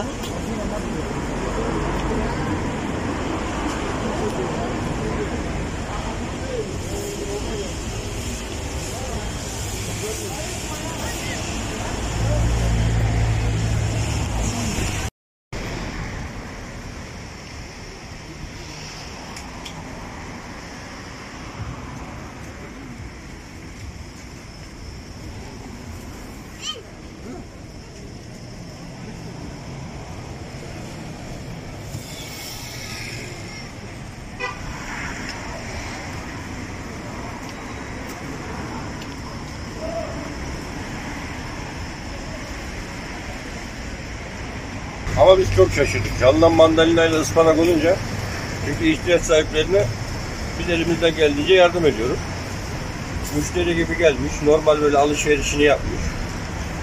있습니다. Ama biz çok şaşırdık. Yandan mandalina ile ıspanak olunca çünkü ihtiyaç sahiplerine biz elimizden geldiğince yardım ediyoruz. Müşteri gibi gelmiş, normal böyle alışverişini yapmış.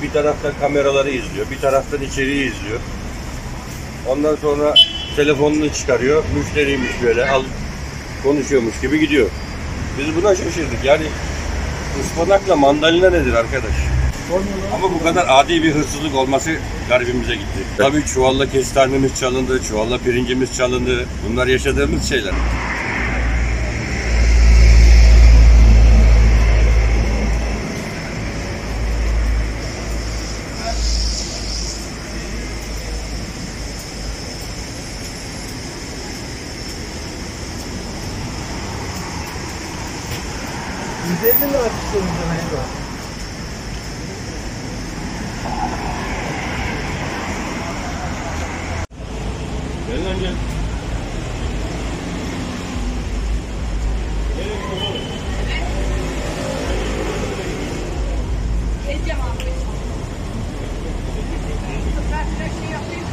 Bir taraftan kameraları izliyor, bir taraftan içeriği izliyor. Ondan sonra telefonunu çıkarıyor, müşteriymiş böyle al konuşuyormuş gibi gidiyor. Biz buna şaşırdık. Yani ıspanakla mandalina nedir arkadaş? Ama bu kadar adi bir hırsızlık olması garibimize gitti. Tabii çuvalla kestanemiz çalındı, çuvalla pirincimiz çalındı. Bunlar yaşadığımız şeyler. Mi artık sorunca Mehmet? Gel lan gel. Edeceğim abi. Ben size şey yapayım.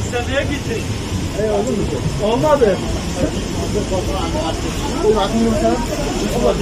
İstemeye gittin. Hey oldu mu? Olmadı. Olmadı. Olmadı.